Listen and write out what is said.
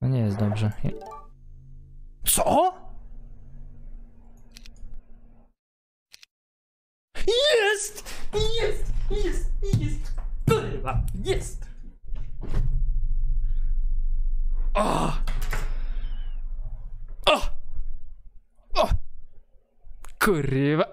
No nie jest dobrze. Co? Jest! Jest! Jest! Jest! Kurwa! Jest! O! O! O! Kurwa!